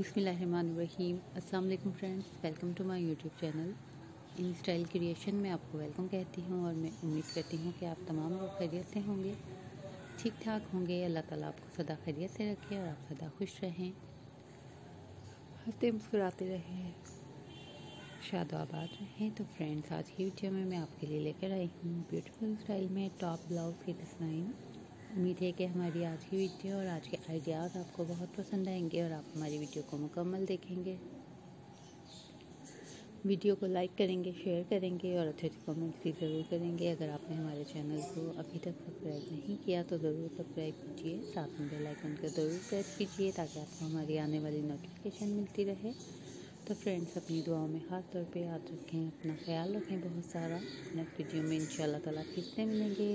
बिसमीम अल्लाम friends, welcome to my YouTube channel. In style creation में आपको वेलकम कहती हूँ और मैं उम्मीद करती हूँ कि आप तमाम लोग खैरियत से होंगे। ठीक ठाक होंगे, अल्लाह ताला आपको सदा खैरियत से रखे और आप सदा खुश रहें। हँसते मुस्कुराते रहें। शाद आबाद रहें। तो फ्रेंड्स, आज की वीडियो में मैं आपके लिए लेकर आई हूँ ब्यूटीफुल स्टाइल में टॉप ब्लाउज़ की डिज़ाइन। उम्मीद है कि हमारी आज की वीडियो और आज के आइडियाज़ आपको बहुत पसंद आएँगे और आप हमारी वीडियो को मुकम्मल देखेंगे। वीडियो को लाइक करेंगे शेयर करेंगे और अच्छे अच्छे कमेंट्स भी ज़रूर करेंगे। अगर आपने हमारे चैनल को अभी तक सब्सक्राइब नहीं किया तो ज़रूर सब्सक्राइब कीजिए। साथ में बेल आइकन को ज़रूर प्रेस कीजिए ताकि आपको हमारी आने वाली नोटिफिकेशन मिलती रहे। तो फ्रेंड्स अपनी दुआओं में ख़ास तौर पे याद रखें, अपना ख्याल रखें बहुत सारा। नेक्स्ट वीडियो में इन ताला फिर से मिलेंगे।